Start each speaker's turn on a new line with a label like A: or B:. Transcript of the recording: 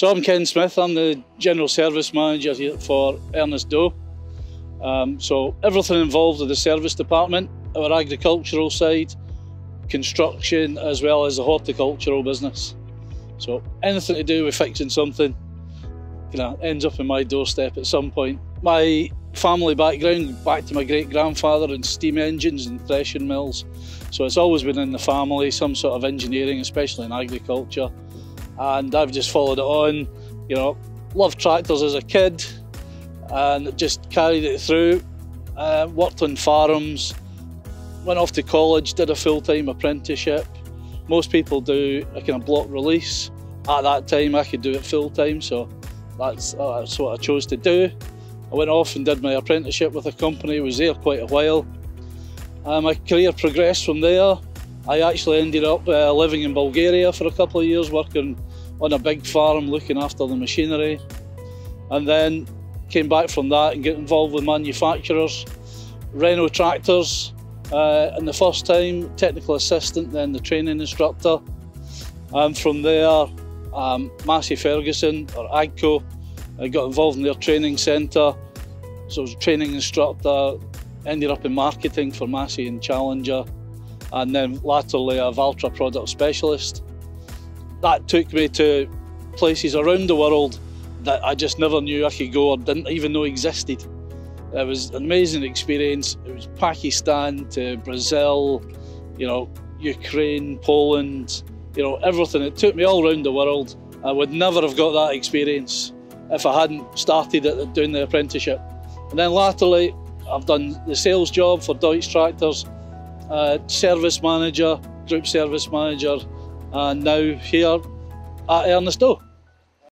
A: So I'm Ken Smith, I'm the General Service Manager here for Ernest Doe. Um, so everything involved with the service department, our agricultural side, construction, as well as the horticultural business. So anything to do with fixing something, you know, ends up in my doorstep at some point. My family background, back to my great grandfather and steam engines and threshing mills. So it's always been in the family, some sort of engineering, especially in agriculture. And I've just followed it on, you know, loved tractors as a kid and just carried it through. Uh, worked on farms, went off to college, did a full-time apprenticeship. Most people do a kind of block release. At that time I could do it full-time, so that's, uh, that's what I chose to do. I went off and did my apprenticeship with a company, was there quite a while. Uh, my career progressed from there. I actually ended up uh, living in Bulgaria for a couple of years, working on a big farm, looking after the machinery. And then came back from that and got involved with manufacturers, Renault tractors, uh, and the first time technical assistant, then the training instructor. And from there, um, Massey Ferguson or AGCO I got involved in their training centre. So I was a training instructor, ended up in marketing for Massey and Challenger, and then latterly a Valtra product specialist. That took me to places around the world that I just never knew I could go or didn't even know existed. It was an amazing experience. It was Pakistan to Brazil, you know, Ukraine, Poland, you know, everything. It took me all around the world. I would never have got that experience if I hadn't started at doing the apprenticeship. And then latterly, I've done the sales job for Deutz Tractors, uh, service manager, group service manager, and now here at Ernest Doe.